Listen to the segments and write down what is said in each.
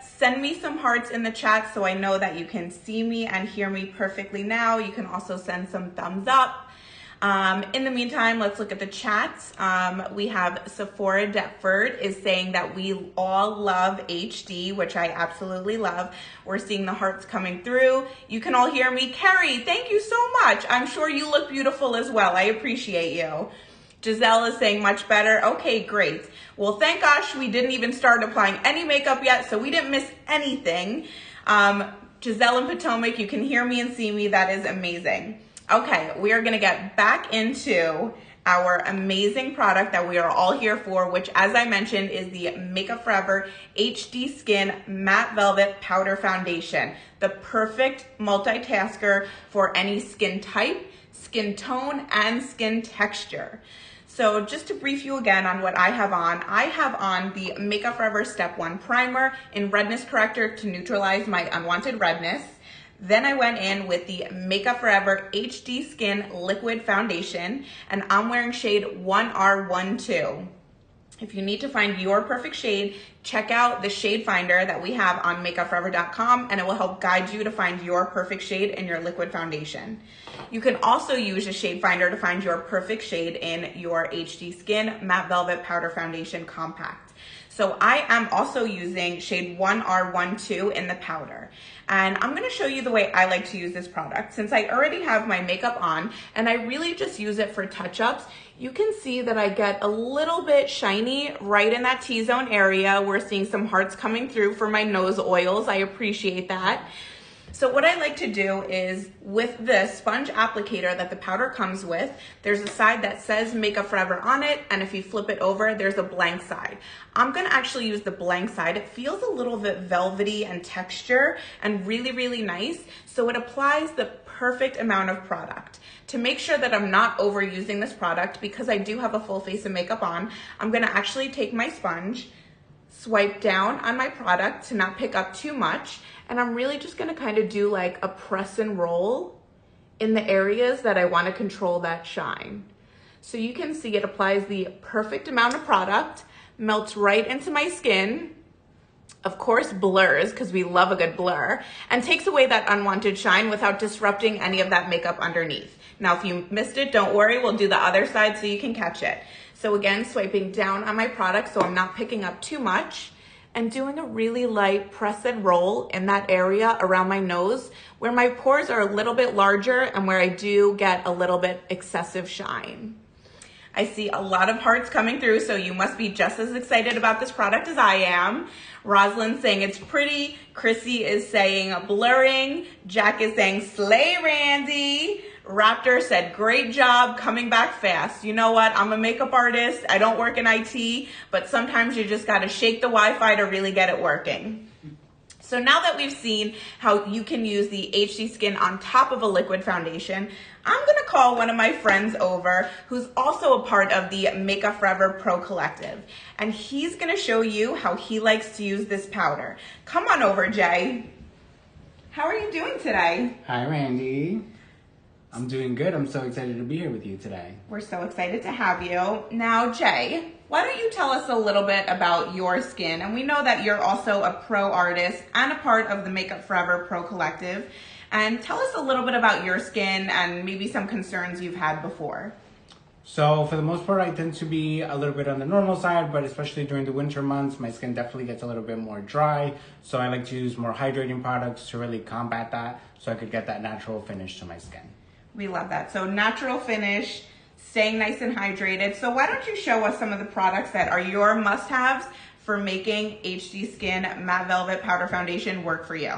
send me some hearts in the chat so I know that you can see me and hear me perfectly now. You can also send some thumbs up. Um, in the meantime, let's look at the chats. Um, we have Sephora Deptford is saying that we all love HD, which I absolutely love. We're seeing the hearts coming through. You can all hear me. Carrie, thank you so much. I'm sure you look beautiful as well. I appreciate you. Giselle is saying much better. Okay, great. Well, thank gosh we didn't even start applying any makeup yet, so we didn't miss anything. Um, Giselle and Potomac, you can hear me and see me. That is amazing. Okay, we are gonna get back into our amazing product that we are all here for, which as I mentioned is the Makeup Forever HD Skin Matte Velvet Powder Foundation. The perfect multitasker for any skin type, skin tone, and skin texture. So just to brief you again on what I have on, I have on the Makeup Forever Step 1 Primer in Redness Corrector to neutralize my unwanted redness. Then I went in with the Makeup Forever HD Skin Liquid Foundation, and I'm wearing shade 1R12. If you need to find your perfect shade, check out the shade finder that we have on makeupforever.com and it will help guide you to find your perfect shade in your liquid foundation. You can also use a shade finder to find your perfect shade in your HD Skin Matte Velvet Powder Foundation Compact. So I am also using shade 1R12 in the powder. And I'm gonna show you the way I like to use this product. Since I already have my makeup on and I really just use it for touch-ups, you can see that I get a little bit shiny right in that T-zone area. We're seeing some hearts coming through for my nose oils. I appreciate that. So what I like to do is with this sponge applicator that the powder comes with, there's a side that says Makeup Forever on it, and if you flip it over, there's a blank side. I'm gonna actually use the blank side. It feels a little bit velvety and texture and really, really nice. So it applies the perfect amount of product. To make sure that I'm not overusing this product, because I do have a full face of makeup on, I'm gonna actually take my sponge, swipe down on my product to not pick up too much, and I'm really just gonna kind of do like a press and roll in the areas that I wanna control that shine. So you can see it applies the perfect amount of product, melts right into my skin, of course blurs because we love a good blur, and takes away that unwanted shine without disrupting any of that makeup underneath. Now, if you missed it, don't worry, we'll do the other side so you can catch it. So again, swiping down on my product so I'm not picking up too much and doing a really light press and roll in that area around my nose where my pores are a little bit larger and where I do get a little bit excessive shine. I see a lot of hearts coming through, so you must be just as excited about this product as I am. Rosalind saying it's pretty. Chrissy is saying blurring. Jack is saying slay Randi. Raptor said, great job coming back fast. You know what? I'm a makeup artist. I don't work in IT, but sometimes you just got to shake the Wi-Fi to really get it working. So now that we've seen how you can use the HD Skin on top of a liquid foundation, I'm gonna call one of my friends over who's also a part of the Makeup Forever Pro Collective. And he's gonna show you how he likes to use this powder. Come on over, Jay. How are you doing today? Hi, Randi. I'm doing good. I'm so excited to be here with you today. We're so excited to have you. Now, Jay, why don't you tell us a little bit about your skin? And we know that you're also a pro artist and a part of the Makeup Forever Pro Collective. And tell us a little bit about your skin and maybe some concerns you've had before. So for the most part, I tend to be a little bit on the normal side, but especially during the winter months, my skin definitely gets a little bit more dry. So I like to use more hydrating products to really combat that so I could get that natural finish to my skin. We love that. So natural finish, staying nice and hydrated. So why don't you show us some of the products that are your must-haves for making HD Skin Matte Velvet Powder Foundation work for you?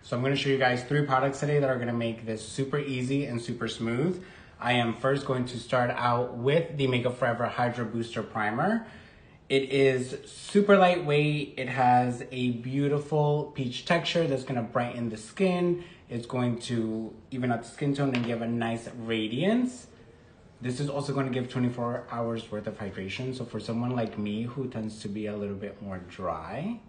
So I'm gonna show you guys three products today that are gonna make this super easy and super smooth. I am first going to start out with the Makeup Forever Hydra Booster Primer. It is super lightweight. It has a beautiful peach texture that's gonna brighten the skin. It's going to even out the skin tone and give a nice radiance. This is also going to give 24 hours worth of hydration. So for someone like me who tends to be a little bit more dry,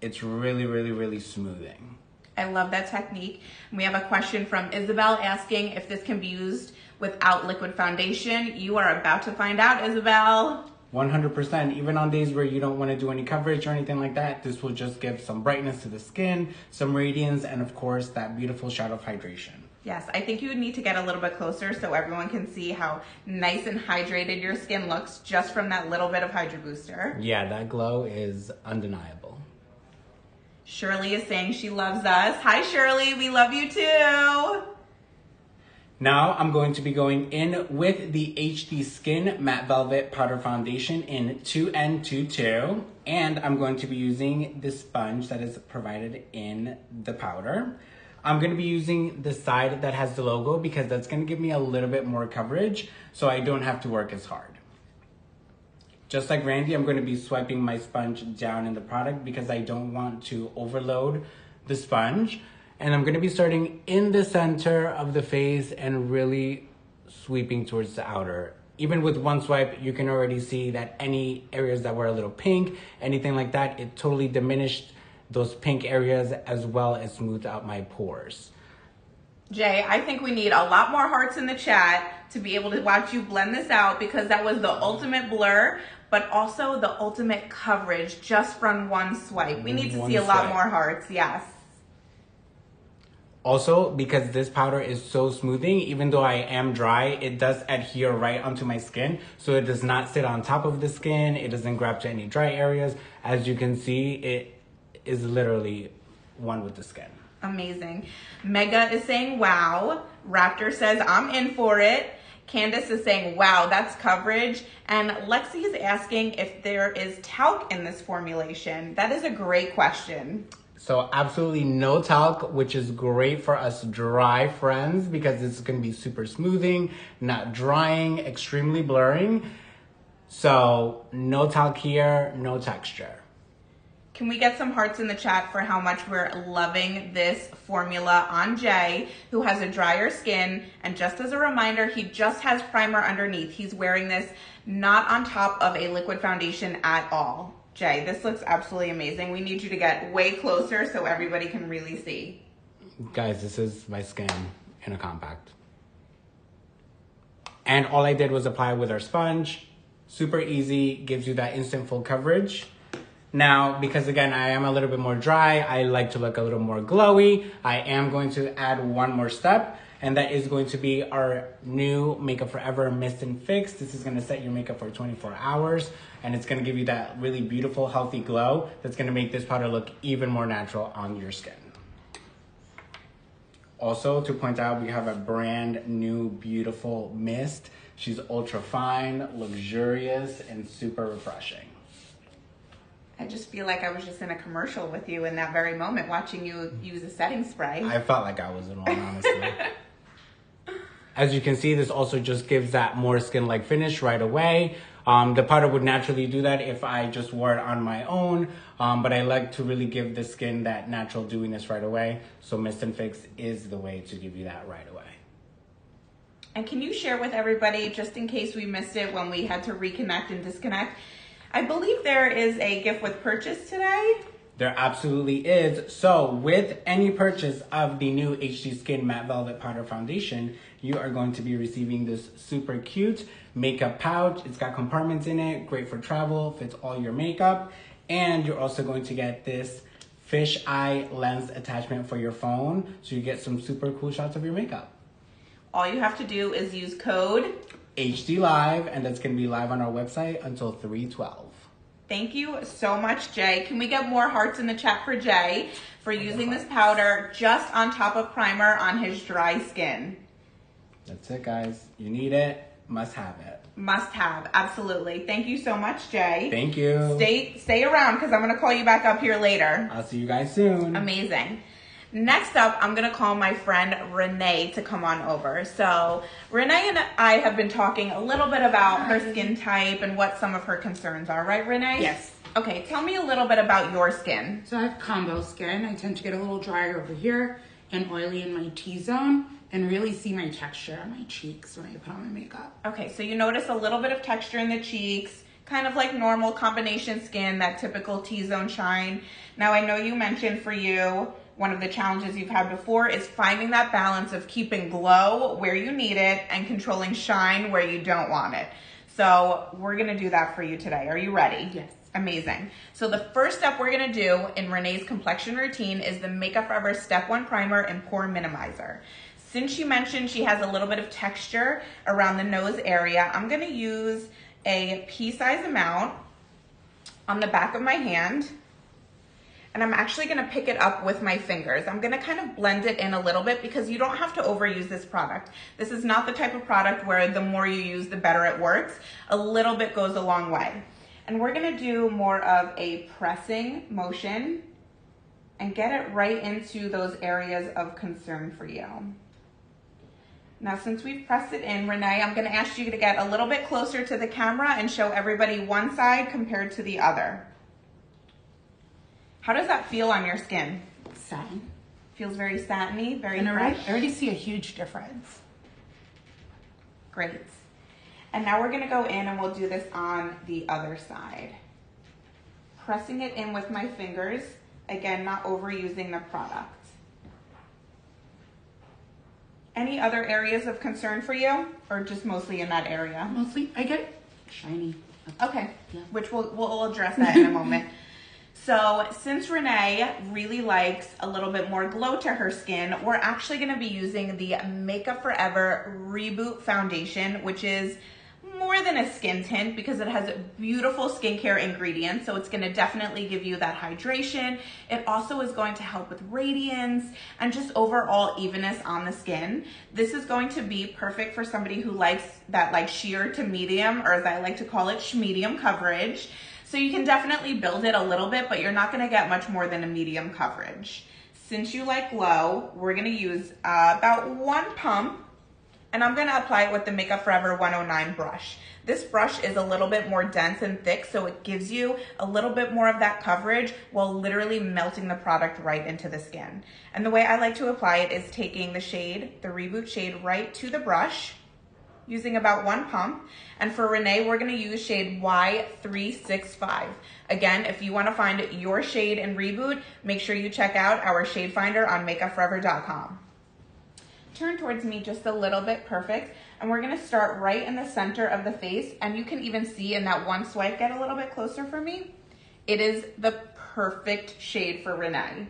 it's really, really, really smoothing. I love that technique. We have a question from Isabel asking if this can be used without liquid foundation. You are about to find out, Isabel. 100%. Even on days where you don't want to do any coverage or anything like that, this will just give some brightness to the skin, some radiance, and of course, that beautiful shot of hydration. Yes, I think you would need to get a little bit closer so everyone can see how nice and hydrated your skin looks just from that little bit of Hydra Booster. Yeah, that glow is undeniable. Shirley is saying she loves us. Hi, Shirley. We love you too. Now I'm going to be going in with the HD Skin Matte Velvet Powder Foundation in 2N22. And I'm going to be using the sponge that is provided in the powder. I'm going to be using the side that has the logo because that's going to give me a little bit more coverage so I don't have to work as hard. Just like Randi, I'm going to be swiping my sponge down in the product because I don't want to overload the sponge. And I'm going to be starting in the center of the face and really sweeping towards the outer. Even with one swipe, you can already see that any areas that were a little pink, anything like that, it totally diminished those pink areas as well as smooth out my pores. Jay, I think we need a lot more hearts in the chat to be able to watch you blend this out because that was the ultimate blur, but also the ultimate coverage just from one swipe. We need to One see a lot more hearts, yes. Also, because this powder is so smoothing, even though I am dry, it does adhere right onto my skin. So it does not sit on top of the skin. It doesn't grab to any dry areas. As you can see, it is literally one with the skin. Amazing. Mega is saying, wow. Raptor says, I'm in for it. Candace is saying, wow, that's coverage. And Lexi is asking if there is talc in this formulation. That is a great question. So absolutely no talc, which is great for us dry friends because it's gonna be super smoothing, not drying, extremely blurring. So no talc here, no texture. Can we get some hearts in the chat for how much we're loving this formula on Jay, who has a drier skin? And just as a reminder, he just has primer underneath. He's wearing this not on top of a liquid foundation at all. Jay, this looks absolutely amazing. We need you to get way closer so everybody can really see. Guys, this is my skin in a compact. And all I did was apply with our sponge. Super easy, gives you that instant full coverage. Now, because again, I am a little bit more dry, I like to look a little more glowy. I am going to add one more step, and that is going to be our new Makeup Forever Mist and Fix. This is gonna set your makeup for 24 hours, and it's gonna give you that really beautiful, healthy glow that's gonna make this powder look even more natural on your skin. Also, to point out, we have a brand new beautiful mist. She's ultra fine, luxurious, and super refreshing. I just feel like I was just in a commercial with you in that very moment watching you use a setting spray. I felt like I was in one, honestly. As you can see, this also just gives that more skin-like finish right away. Um, the powder would naturally do that if I just wore it on my own, um, but I like to really give the skin that natural dewiness right away. So Mist and Fix is the way to give you that right away. And can you share with everybody, just in case we missed it when we had to reconnect and disconnect? I believe there is a gift with purchase today. There absolutely is. So, with any purchase of the new HD Skin Matte Velvet Powder Foundation, you are going to be receiving this super cute makeup pouch. It's got compartments in it, great for travel, fits all your makeup. And you're also going to get this fish eye lens attachment for your phone, so you get some super cool shots of your makeup. All you have to do is use code. HD Live, and that's going to be live on our website until 312. Thank you so much, Jay. Can we get more hearts in the chat for Jay for using this powder just on top of primer on his dry skin? That's it, guys. You need it, must have it. Must have, absolutely. Thank you so much, Jay. Thank you. Stay stay around because I'm gonna call you back up here later. I'll see you guys soon. Amazing. Next up, I'm gonna call my friend Renee to come on over. So Renee and I have been talking a little bit about her skin type and what some of her concerns are, right, Renee? Yes. Okay, tell me a little bit about your skin. So I have combo skin. I tend to get a little drier over here and oily in my T-zone and really see my texture on my cheeks when I put on my makeup. Okay, so you notice a little bit of texture in the cheeks, kind of like normal combination skin, that typical T-zone shine. Now I know you mentioned for you, one of the challenges you've had before is finding that balance of keeping glow where you need it and controlling shine where you don't want it. So we're gonna do that for you today. Are you ready? Yes. Amazing. So the first step we're gonna do in Renee's complexion routine is the Makeup Forever Step 1 Primer and Pore Minimizer. Since she mentioned she has a little bit of texture around the nose area, I'm gonna use a pea size amount on the back of my hand and I'm actually gonna pick it up with my fingers. I'm gonna kind of blend it in a little bit because you don't have to overuse this product. This is not the type of product where the more you use, the better it works. A little bit goes a long way. And we're gonna do more of a pressing motion and get it right into those areas of concern for you. Now, since we've pressed it in, Renee, I'm gonna ask you to get a little bit closer to the camera and show everybody one side compared to the other. How does that feel on your skin? Satin. Feels very satiny, very And I already, fresh. I already see a huge difference. Great. And now we're gonna go in and we'll do this on the other side. Pressing it in with my fingers, again, not overusing the product. Any other areas of concern for you, or just mostly in that area? Mostly, I get shiny. Okay, Yeah. which we'll, we'll address that in a moment. So since Renee really likes a little bit more glow to her skin, we're actually gonna be using the Makeup Forever Reboot Foundation, which is more than a skin tint because it has beautiful skincare ingredients. So it's gonna definitely give you that hydration. It also is going to help with radiance and just overall evenness on the skin. This is going to be perfect for somebody who likes that like sheer to medium, or as I like to call it, medium coverage. So you can definitely build it a little bit, but you're not gonna get much more than a medium coverage. Since you like glow, we're gonna use uh, about one pump and I'm gonna apply it with the Makeup Forever 109 brush. This brush is a little bit more dense and thick, so it gives you a little bit more of that coverage while literally melting the product right into the skin. And the way I like to apply it is taking the shade, the Reboot shade, right to the brush, using about one pump. And for Renee, we're gonna use shade Y365. Again, if you wanna find your shade in Reboot, make sure you check out our shade finder on makeupforever.com turn towards me just a little bit, perfect. And we're gonna start right in the center of the face. And you can even see in that one swipe, get a little bit closer for me. It is the perfect shade for Renee.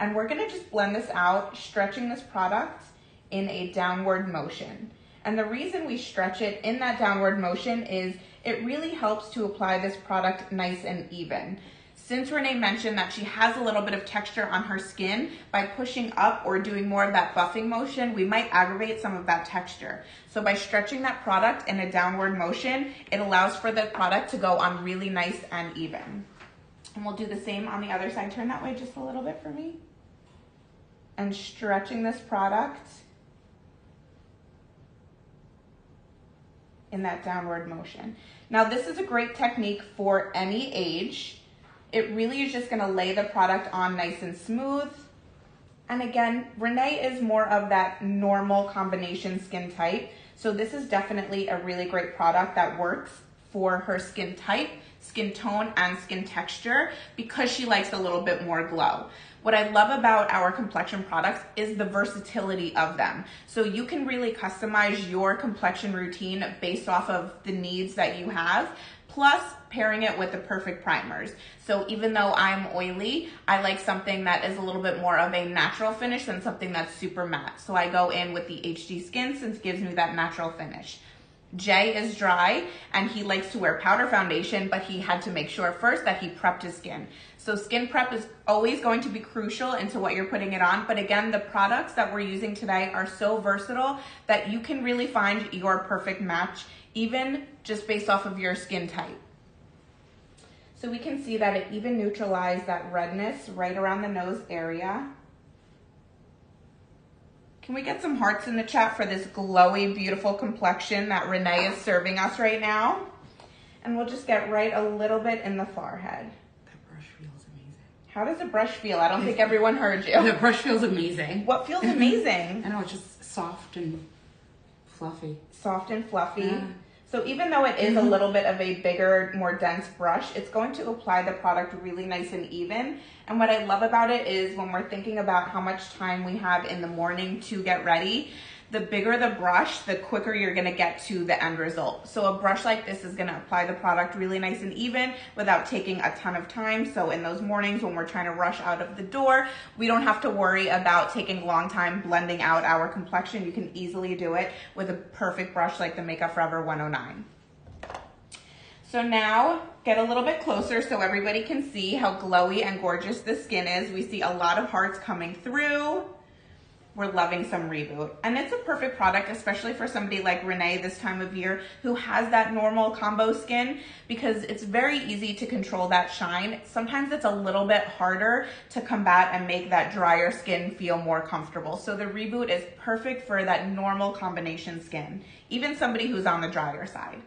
And we're gonna just blend this out, stretching this product in a downward motion. And the reason we stretch it in that downward motion is it really helps to apply this product nice and even. Since Renee mentioned that she has a little bit of texture on her skin, by pushing up or doing more of that buffing motion, we might aggravate some of that texture. So by stretching that product in a downward motion, it allows for the product to go on really nice and even. And we'll do the same on the other side. Turn that way just a little bit for me. And stretching this product in that downward motion. Now this is a great technique for any age. It really is just gonna lay the product on nice and smooth. And again, Renee is more of that normal combination skin type. So this is definitely a really great product that works for her skin type, skin tone, and skin texture because she likes a little bit more glow. What I love about our complexion products is the versatility of them. So you can really customize your complexion routine based off of the needs that you have, plus pairing it with the perfect primers. So even though I'm oily, I like something that is a little bit more of a natural finish than something that's super matte. So I go in with the HD Skin since it gives me that natural finish. Jay is dry and he likes to wear powder foundation, but he had to make sure first that he prepped his skin. So skin prep is always going to be crucial into what you're putting it on. But again, the products that we're using today are so versatile that you can really find your perfect match, even just based off of your skin type. So we can see that it even neutralized that redness right around the nose area. Can we get some hearts in the chat for this glowy, beautiful complexion that Renee is serving us right now? And we'll just get right a little bit in the forehead. That brush feels amazing. How does the brush feel? I don't think everyone heard you. The brush feels amazing. What feels amazing? I know, it's just soft and fluffy. Soft and fluffy. Yeah. So even though it is a mm-hmm. little bit of a bigger, more dense brush, it's going to apply the product really nice and even. And what I love about it is when we're thinking about how much time we have in the morning to get ready, the bigger the brush, the quicker you're gonna get to the end result. So a brush like this is gonna apply the product really nice and even without taking a ton of time. So in those mornings when we're trying to rush out of the door, we don't have to worry about taking a long time blending out our complexion. You can easily do it with a perfect brush like the Makeup Forever 109. So now get a little bit closer so everybody can see how glowy and gorgeous the skin is. We see a lot of hearts coming through we're loving some reboot. And it's a perfect product, especially for somebody like Renee this time of year who has that normal combo skin because it's very easy to control that shine. Sometimes it's a little bit harder to combat and make that drier skin feel more comfortable. So the reboot is perfect for that normal combination skin, even somebody who's on the drier side.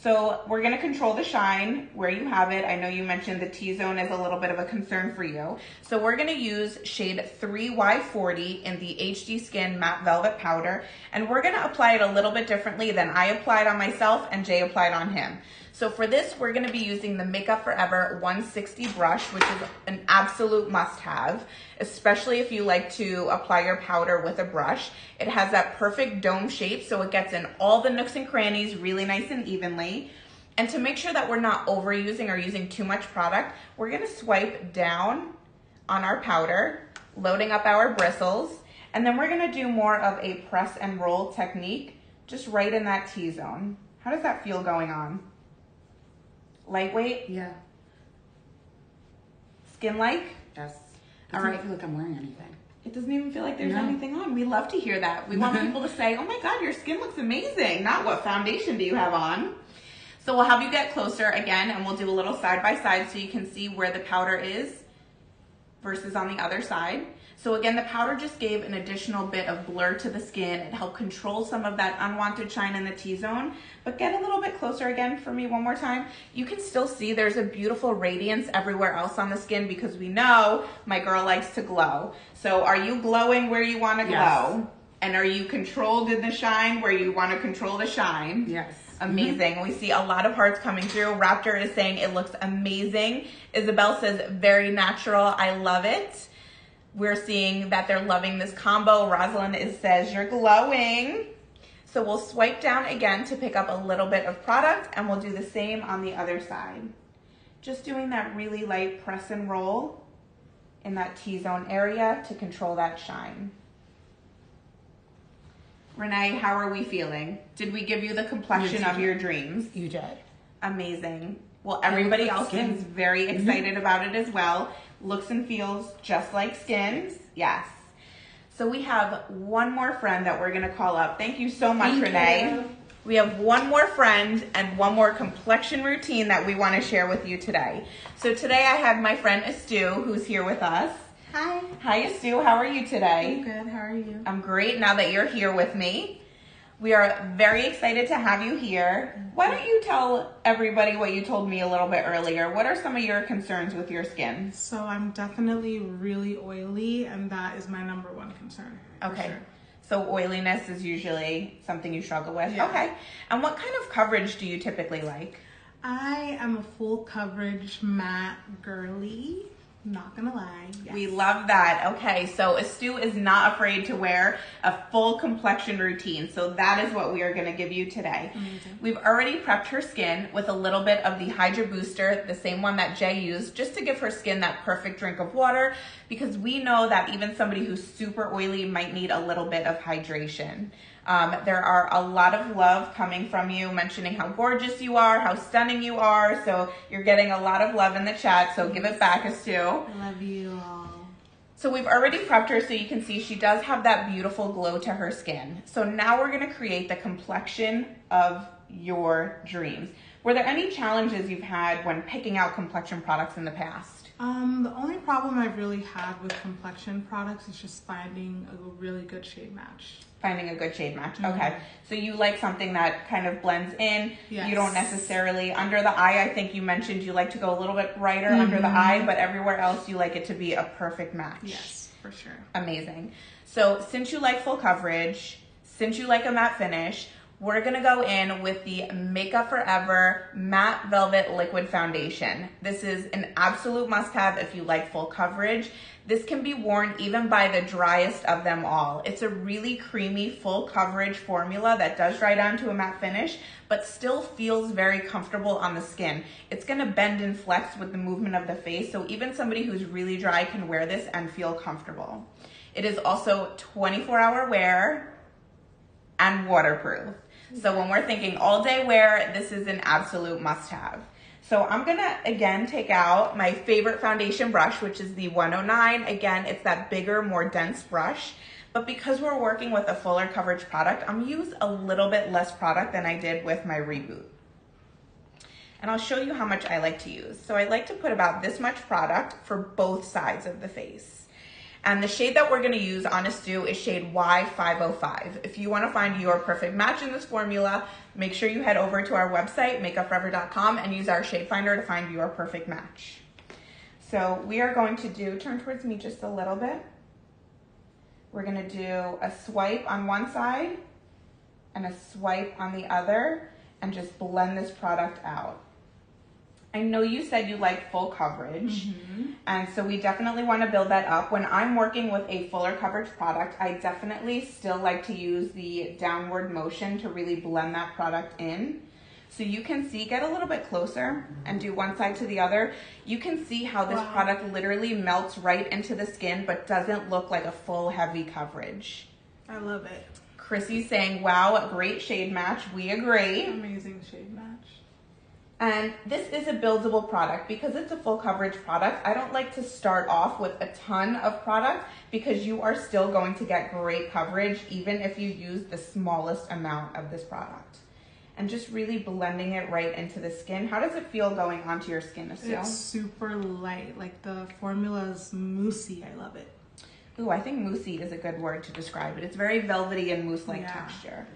So we're gonna control the shine where you have it. I know you mentioned the T-zone is a little bit of a concern for you. So we're gonna use shade 3Y40 in the HD Skin Matte Velvet Powder, and we're gonna apply it a little bit differently than I applied on myself and Jay applied on him. So for this, we're gonna be using the Makeup Forever 160 brush, which is an absolute must have, especially if you like to apply your powder with a brush. It has that perfect dome shape, so it gets in all the nooks and crannies really nice and evenly. And to make sure that we're not overusing or using too much product, we're gonna swipe down on our powder, loading up our bristles, and then we're gonna do more of a press and roll technique, just right in that T-zone. How does that feel going on? Lightweight? Yeah. Skin like? Yes. All right. feel like I'm wearing anything. It doesn't even feel like there's No. anything on. We love to hear that. We want people to say, oh my God, your skin looks amazing. Not what foundation do you have on? So we'll have you get closer again and we'll do a little side by side so you can see where the powder is versus on the other side. So again, the powder just gave an additional bit of blur to the skin. It helped control some of that unwanted shine in the T-zone. But get a little bit closer again for me one more time. You can still see there's a beautiful radiance everywhere else on the skin because we know my girl likes to glow. So are you glowing where you want to Yes. glow? And are you controlled in the shine where you want to control the shine? Yes. Mm-hmm. Amazing. We see a lot of hearts coming through. Raptor is saying it looks amazing. Isabel says very natural. I love it. We're seeing that they're loving this combo. Rosalind is says you're glowing. So we'll swipe down again to pick up a little bit of product and we'll do the same on the other side. Just doing that really light press and roll in that T-zone area to control that shine. Renee, how are we feeling? Did we give you the complexion Yes, of your dreams? You did. Amazing. Well, everybody else skin. is very mm-hmm. excited about it as well. Looks and feels just like skin. Yes. So we have one more friend that we're gonna call up. Thank you so much, Thank Renee. you. We have one more friend and one more complexion routine that we want to share with you today. So today I have my friend Estu who's here with us. Hi. Hi Estu, how are you today? I'm good. How are you? I'm great now that you're here with me. We are very excited to have you here. Why don't you tell everybody what you told me a little bit earlier? What are some of your concerns with your skin? So I'm definitely really oily, and that is my number one concern. Okay. sure. So oiliness is usually something you struggle with. Yeah. Okay. And what kind of coverage do you typically like? I am a full coverage matte girly. Not gonna lie. Yes. We love that. Okay, so Estu is not afraid to wear a full complexion routine. So that is what we are going to give you today. We've already prepped her skin with a little bit of the Hydra Booster, the same one that Jay used, just to give her skin that perfect drink of water because we know that even somebody who's super oily might need a little bit of hydration. Um, there are a lot of love coming from you, mentioning how gorgeous you are, how stunning you are. So you're getting a lot of love in the chat. So give it back, Estu. I love you all. So we've already prepped her so you can see she does have that beautiful glow to her skin. So now we're gonna create the complexion of your dreams. Were there any challenges you've had when picking out complexion products in the past? Um, the only problem I've really had with complexion products is just finding a really good shade match. Finding a good shade match. Mm-hmm. Okay. So you like something that kind of blends in. Yes. You don't necessarily under the eye, I think you mentioned you like to go a little bit brighter under the mm-hmm. eye, but everywhere else you like it to be a perfect match. Yes, for sure. Amazing. So, since you like full coverage, since you like a matte finish, we're gonna go in with the Makeup Forever Matte Velvet Liquid Foundation. This is an absolute must have if you like full coverage. This can be worn even by the driest of them all. It's a really creamy, full coverage formula that does dry down to a matte finish, but still feels very comfortable on the skin. It's gonna bend and flex with the movement of the face, so even somebody who's really dry can wear this and feel comfortable. It is also 24 hour wear and waterproof. So when we're thinking all day wear, this is an absolute must have. So I'm gonna again take out my favorite foundation brush, which is the 109. Again, it's that bigger, more dense brush. But because we're working with a fuller coverage product, I'm use a little bit less product than I did with my Reboot. And I'll show you how much I like to use. So I like to put about this much product for both sides of the face. And the shade that we're gonna use on Estu is shade Y505. If you wanna find your perfect match in this formula, make sure you head over to our website, makeupforever.com, and use our shade finder to find your perfect match. So we are going to do, turn towards me just a little bit. We're gonna do a swipe on one side and a swipe on the other and just blend this product out. I know you said you like full coverage, mm-hmm. and so we definitely want to build that up. When I'm working with a fuller coverage product, I definitely still like to use the downward motion to really blend that product in. So you can see, get a little bit closer and do one side to the other. You can see how this wow. product literally melts right into the skin, but doesn't look like a full heavy coverage. I love it. Chrissy's saying, wow, great shade match. We agree. Amazing shade match. And this is a buildable product because it's a full coverage product. I don't like to start off with a ton of product because you are still going to get great coverage even if you use the smallest amount of this product. And just really blending it right into the skin. How does it feel going onto your skin, Estelle? It's super light. Like the formula is moussey. I love it. Ooh, I think moussey is a good word to describe it. It's very velvety and mousse-like yeah. texture.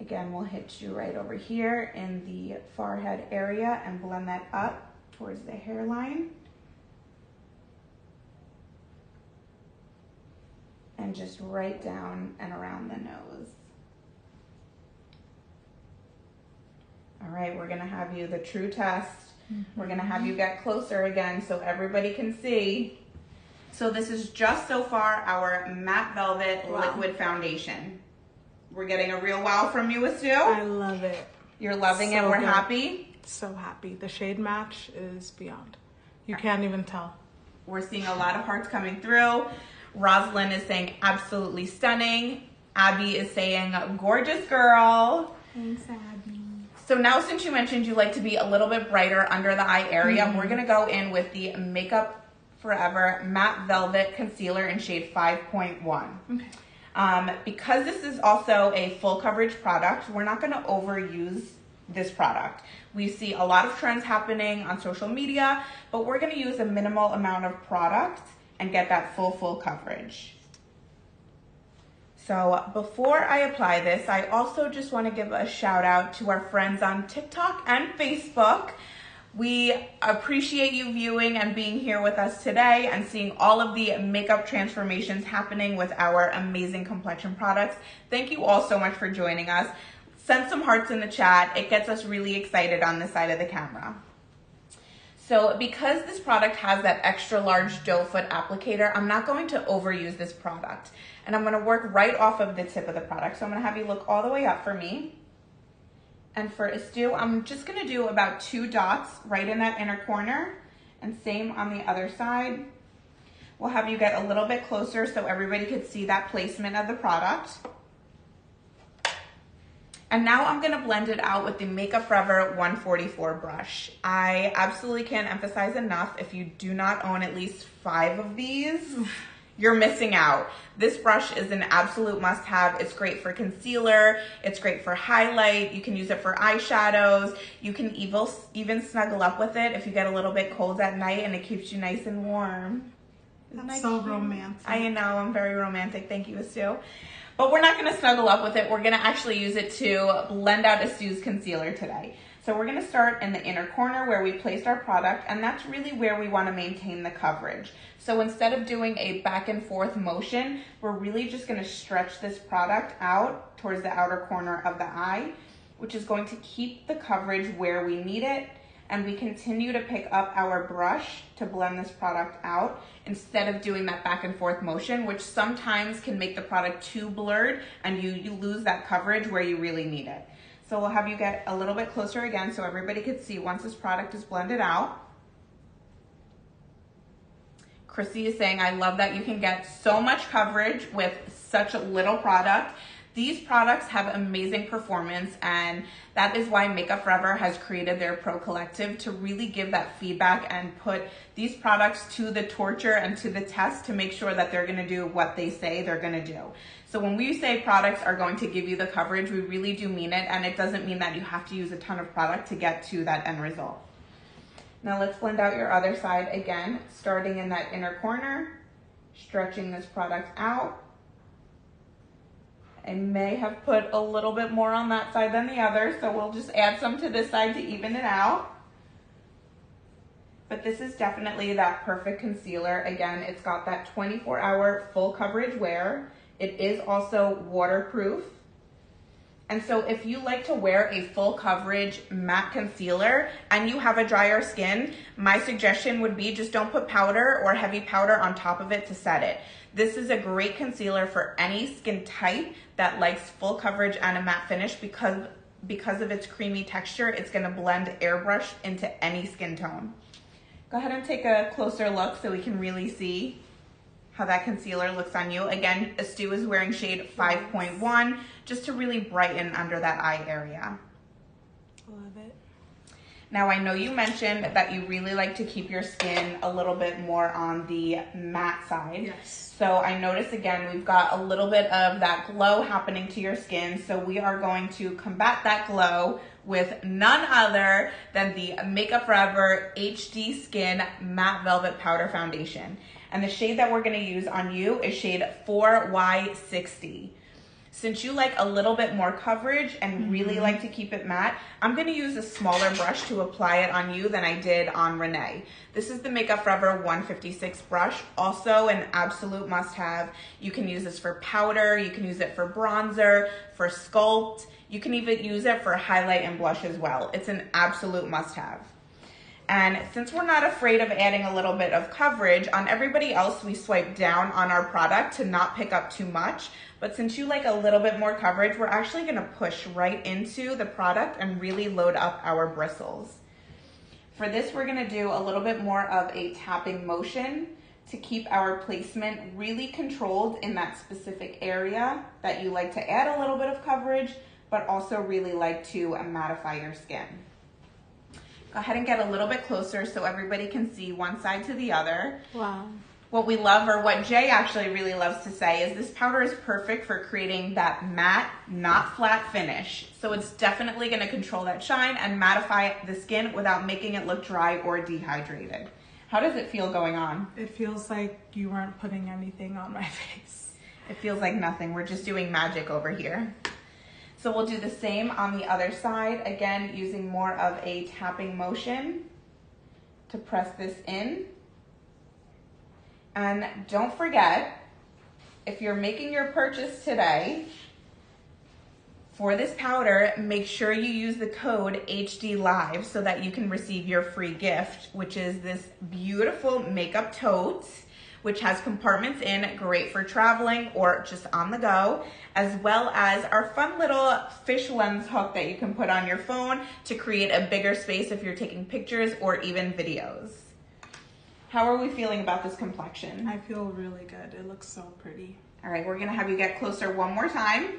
Again, we'll hit you right over here in the forehead area and blend that up towards the hairline. And just right down and around the nose. All right, we're gonna have you the true test. We're gonna have you mm-hmm. get closer again so everybody can see. So this is just so far our matte velvet wow. liquid foundation. We're getting a real wow from you, Estu. I love it. You're loving so it. We're good. happy. So happy. The shade match is beyond. You can't even tell. We're seeing a lot of hearts coming through. Rosalind is saying absolutely stunning. Abby is saying gorgeous girl. Thanks, Abby. So now since you mentioned you like to be a little bit brighter under the eye area, mm-hmm. we're gonna go in with the Makeup Forever Matte Velvet Concealer in shade 5.1. Okay. Um, because this is also a full coverage product, we're not going to overuse this product. We see a lot of trends happening on social media, but we're going to use a minimal amount of product and get that full, full coverage. So before I apply this, I also just want to give a shout out to our friends on TikTok and Facebook. We appreciate you viewing and being here with us today and seeing all of the makeup transformations happening with our amazing complexion products. Thank you all so much for joining us. Send some hearts in the chat. It gets us really excited on this side of the camera. So because this product has that extra large doe foot applicator, I'm not going to overuse this product. And I'm gonna work right off of the tip of the product. So I'm gonna have you look all the way up for me. And for Estu, I'm just gonna do about two dots right in that inner corner and same on the other side. We'll have you get a little bit closer so everybody could see that placement of the product. And now I'm gonna blend it out with the Makeup Forever 144 brush. I absolutely can't emphasize enough, if you do not own at least five of these, you're missing out. This brush is an absolute must have. It's great for concealer. It's great for highlight. You can use it for eyeshadows. You can even, even snuggle up with it if you get a little bit cold at night and it keeps you nice and warm. That's so romantic. I know, I'm very romantic. Thank you, Estu. But we're not gonna snuggle up with it. We're gonna actually use it to blend out a Estu's concealer today. So we're gonna start in the inner corner where we placed our product, and that's really where we wanna maintain the coverage. So instead of doing a back and forth motion, we're really just gonna stretch this product out towards the outer corner of the eye, which is going to keep the coverage where we need it and we continue to pick up our brush to blend this product out instead of doing that back and forth motion, which sometimes can make the product too blurred and you, you lose that coverage where you really need it. So we'll have you get a little bit closer again so everybody could see once this product is blended out. Chrissy is saying, I love that you can get so much coverage with such a little product. These products have amazing performance, and that is why Makeup Forever has created their Pro Collective to really give that feedback and put these products to the torture and to the test to make sure that they're gonna do what they say they're gonna do. So when we say products are going to give you the coverage, we really do mean it, and it doesn't mean that you have to use a ton of product to get to that end result. Now let's blend out your other side again, starting in that inner corner, stretching this product out I may have put a little bit more on that side than the other, so we'll just add some to this side to even it out. But this is definitely that perfect concealer. Again, it's got that 24 hour full coverage wear. It is also waterproof. And so if you like to wear a full coverage matte concealer and you have a drier skin, my suggestion would be just don't put powder or heavy powder on top of it to set it. This is a great concealer for any skin type that likes full coverage and a matte finish because, because of its creamy texture, it's gonna blend airbrush into any skin tone. Go ahead and take a closer look so we can really see how that concealer looks on you. Again, Estu is wearing shade 5.1 just to really brighten under that eye area. Love it. Now I know you mentioned that you really like to keep your skin a little bit more on the matte side. Yes. So I notice again, we've got a little bit of that glow happening to your skin. So we are going to combat that glow with none other than the Makeup Forever HD Skin Matte Velvet Powder Foundation. And the shade that we're gonna use on you is shade 4Y60. Since you like a little bit more coverage and really Mm-hmm. like to keep it matte, I'm gonna use a smaller brush to apply it on you than I did on Renee. This is the Makeup Forever 156 brush, also an absolute must have. You can use this for powder, you can use it for bronzer, for sculpt, you can even use it for highlight and blush as well. It's an absolute must have. And since we're not afraid of adding a little bit of coverage, on everybody else we swipe down on our product to not pick up too much. But since you like a little bit more coverage, we're actually gonna push right into the product and really load up our bristles. For this, we're gonna do a little bit more of a tapping motion to keep our placement really controlled in that specific area that you like to add a little bit of coverage, but also really like to mattify your skin. Go ahead and get a little bit closer so everybody can see one side to the other. Wow. What we love, or what Jay actually really loves to say, is this powder is perfect for creating that matte, not flat finish. So it's definitely gonna control that shine and mattify the skin without making it look dry or dehydrated. How does it feel going on? It feels like you weren't putting anything on my face. It feels like nothing. We're just doing magic over here. So we'll do the same on the other side, again, using more of a tapping motion to press this in. And don't forget, if you're making your purchase today, for this powder, make sure you use the code HD Live so that you can receive your free gift, which is this beautiful makeup tote, which has compartments in, great for traveling or just on the go, as well as our fun little fish lens hook that you can put on your phone to create a bigger space if you're taking pictures or even videos. How are we feeling about this complexion? I feel really good. It looks so pretty. All right, we're gonna have you get closer one more time.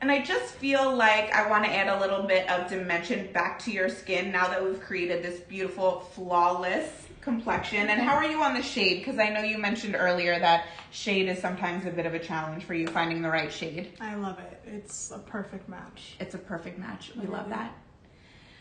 And I just feel like I wanna add a little bit of dimension back to your skin now that we've created this beautiful, flawless complexion. And how are you on the shade? Because I know you mentioned earlier that shade is sometimes a bit of a challenge for you finding the right shade. I love it. It's a perfect match. It's a perfect match. We love that.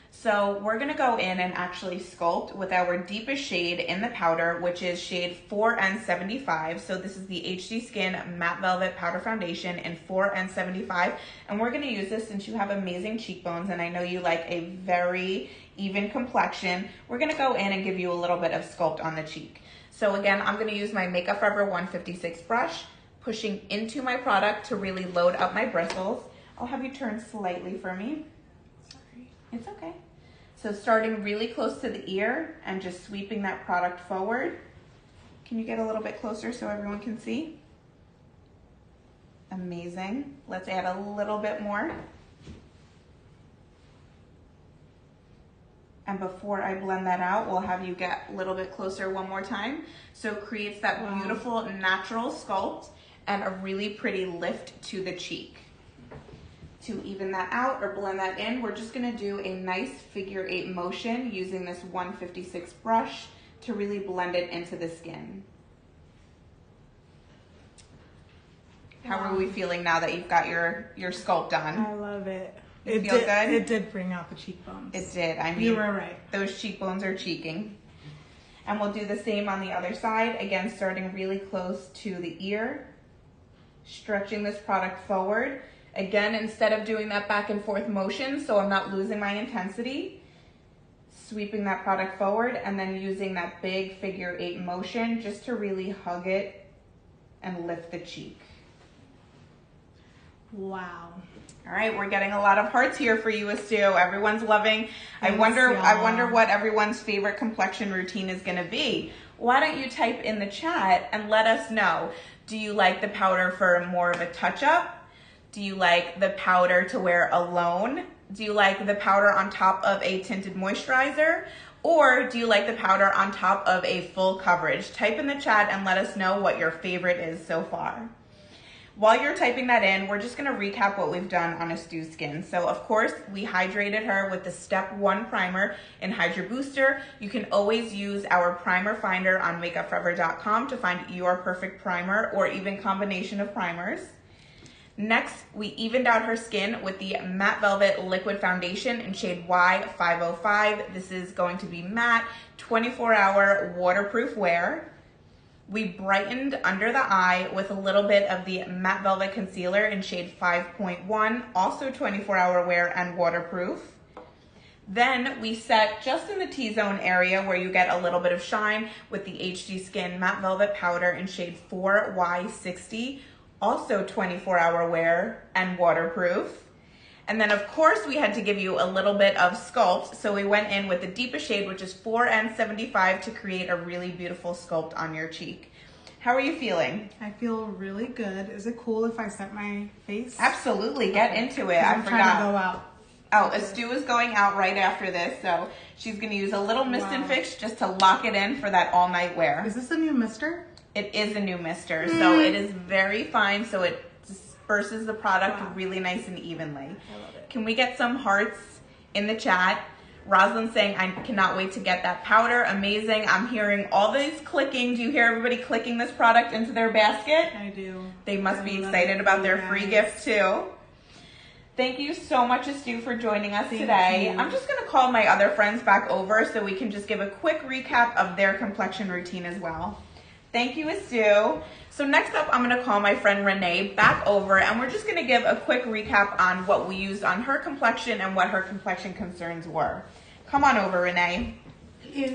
So we're gonna go in and actually sculpt with our deepest shade in the powder, which is shade 4N75. So this is the HD Skin Matte Velvet Powder Foundation in 4N75. And we're gonna use this since you have amazing cheekbones and I know you like a very even complexion. We're gonna go in and give you a little bit of sculpt on the cheek. So again, I'm gonna use my Makeup Forever 156 brush, pushing into my product to really load up my bristles. I'll have you turn slightly for me. Sorry. It's okay. So starting really close to the ear and just sweeping that product forward. Can you get a little bit closer so everyone can see? Amazing. Let's add a little bit more. And before I blend that out, we'll have you get a little bit closer one more time. So it creates that beautiful natural sculpt and a really pretty lift to the cheek. To even that out or blend that in, we're just gonna do a nice figure eight motion using this 156 brush to really blend it into the skin. How are we feeling now that you've got your, your sculpt done? I love it. It feel did, good? It did bring out the cheekbones. It did. I mean, you were right. those cheekbones are cheeking. And we'll do the same on the other side. Again, starting really close to the ear, stretching this product forward. Again, instead of doing that back and forth motion, so I'm not losing my intensity, sweeping that product forward and then using that big figure eight motion just to really hug it and lift the cheek. Wow. All right, we're getting a lot of hearts here for you, Estu. Everyone's loving. I Thanks, wonder. I wonder what everyone's favorite complexion routine is going to be. Why don't you type in the chat and let us know? Do you like the powder for more of a touch up? Do you like the powder to wear alone? Do you like the powder on top of a tinted moisturizer? Or do you like the powder on top of a full coverage? Type in the chat and let us know what your favorite is so far. While you're typing that in, we're just gonna recap what we've done on Estu's skin. So of course, we hydrated her with the step one primer in Hydra Booster. You can always use our primer finder on makeupforever.com to find your perfect primer or even combination of primers. Next, we evened out her skin with the Matte Velvet Liquid Foundation in shade Y505. This is going to be matte, 24 hour waterproof wear. We brightened under the eye with a little bit of the Matte Velvet Concealer in shade 5.1, also 24 hour wear and waterproof. Then we set just in the T-zone area where you get a little bit of shine with the HD Skin Matte Velvet Powder in shade 4Y60, also 24 hour wear and waterproof. And then of course we had to give you a little bit of sculpt. So we went in with the deepest shade, which is 4N75 to create a really beautiful sculpt on your cheek. How are you feeling? I feel really good. Is it cool if I set my face? Absolutely, get into it. I I'm trying to forgot. go out. Oh, Estu is going out right after this, so she's gonna use a little mist and fix just to lock it in for that all night wear. Is this a new mister? It is a new mister, so hmm. it is very fine, so it disperses the product Wow. really nice and evenly. I love it. Can we get some hearts in the chat? Rosalind saying, I cannot wait to get that powder. Amazing. I'm hearing all these clicking. Do you hear everybody clicking this product into their basket? I do. They must I be excited it, about their free gift too. Thank you so much, Estu, for joining us Thank today. you. I'm just gonna call my other friends back over so we can just give a quick recap of their complexion routine as well. Thank you, Estu. So next up, I'm gonna call my friend Renee back over and we're just gonna give a quick recap on what we used on her complexion and what her complexion concerns were. Come on over, Renee. Yeah.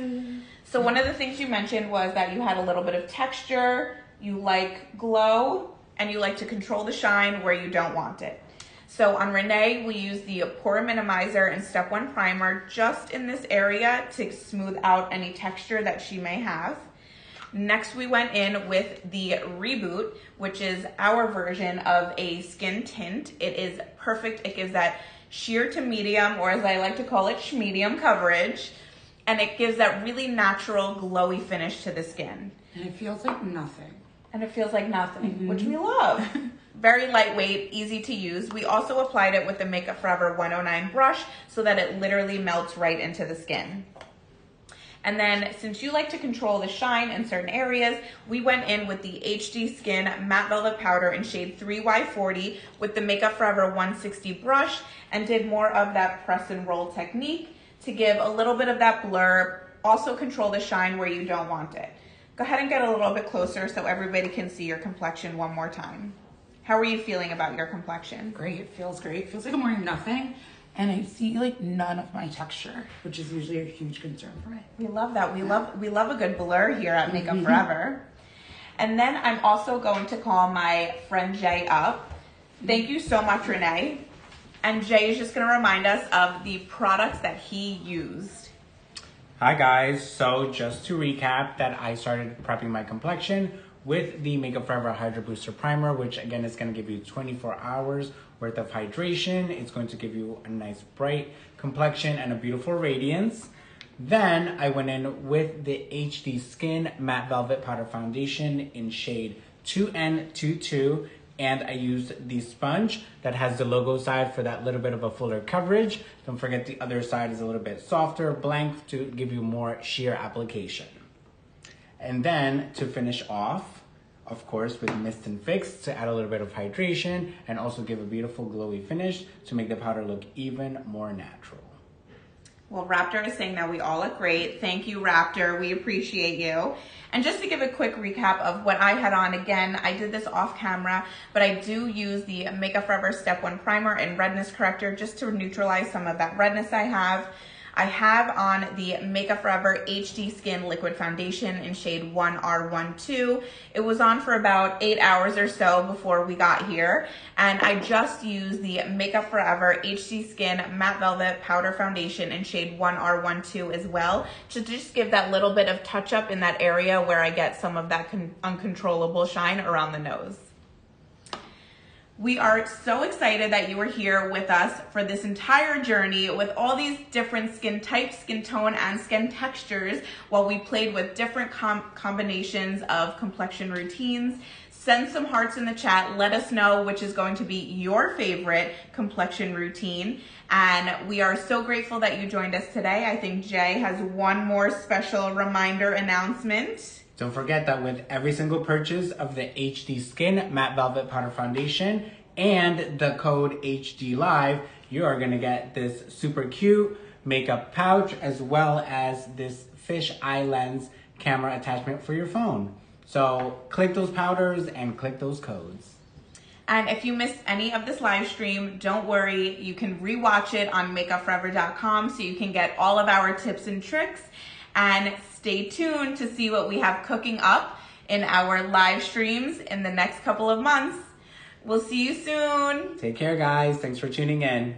So one of the things you mentioned was that you had a little bit of texture, you like glow, and you like to control the shine where you don't want it. So on Renee, we use the Pore Minimizer and Step 1 Primer just in this area to smooth out any texture that she may have. Next, we went in with the Reboot, which is our version of a skin tint. It is perfect. It gives that sheer to medium, or as I like to call it, medium coverage. And it gives that really natural, glowy finish to the skin. And it feels like nothing. And it feels like nothing, mm-hmm. which we love. Very lightweight, easy to use. We also applied it with the Makeup Forever 109 brush so that it literally melts right into the skin. And then since you like to control the shine in certain areas, we went in with the HD Skin Matte Velvet Powder in shade 3Y40 with the Makeup Forever 160 brush and did more of that press and roll technique to give a little bit of that blur, also control the shine where you don't want it. Go ahead and get a little bit closer so everybody can see your complexion one more time. How are you feeling about your complexion? Great, it feels great. Feels like I'm wearing nothing. And I see like none of my texture, which is usually a huge concern for me. We love that. We love we love a good blur here at Makeup mm-hmm. Forever. And then I'm also going to call my friend Jay up. Thank you so much, Renee. And Jay is just going to remind us of the products that he used. Hi guys, so just to recap that I started prepping my complexion with the Makeup Forever Hydra Booster Primer, which again is gonna give you 24 hours worth of hydration. It's going to give you a nice bright complexion and a beautiful radiance. Then I went in with the HD Skin Matte Velvet Powder Foundation in shade 2N22 and I used the sponge that has the logo side for that little bit of a fuller coverage. Don't forget the other side is a little bit softer, blank to give you more sheer application. And then to finish off, of course, with Mist and Fix to add a little bit of hydration and also give a beautiful glowy finish to make the powder look even more natural. Well, Raptor is saying that we all look great. Thank you, Raptor. We appreciate you. And just to give a quick recap of what I had on, again, I did this off camera, but I do use the Makeup Forever Step 1 Primer and Redness Corrector just to neutralize some of that redness I have. I have on the Makeup Forever HD Skin Liquid Foundation in shade 1R12. It was on for about eight hours or so before we got here. And I just used the Makeup Forever HD Skin Matte Velvet Powder Foundation in shade 1R12 as well to just give that little bit of touch up in that area where I get some of that uncontrollable shine around the nose. We are so excited that you are here with us for this entire journey with all these different skin types, skin tone, and skin textures while we played with different com combinations of complexion routines. Send some hearts in the chat. Let us know which is going to be your favorite complexion routine. And we are so grateful that you joined us today. I think Jay has one more special reminder announcement. Don't forget that with every single purchase of the HD Skin Matte Velvet Powder Foundation and the code HD Live, you are gonna get this super cute makeup pouch as well as this fish eye lens camera attachment for your phone. So click those powders and click those codes. And if you missed any of this live stream, don't worry, you can rewatch it on makeupforever.com so you can get all of our tips and tricks and stay tuned to see what we have cooking up in our live streams in the next couple of months. We'll see you soon. Take care, guys. Thanks for tuning in.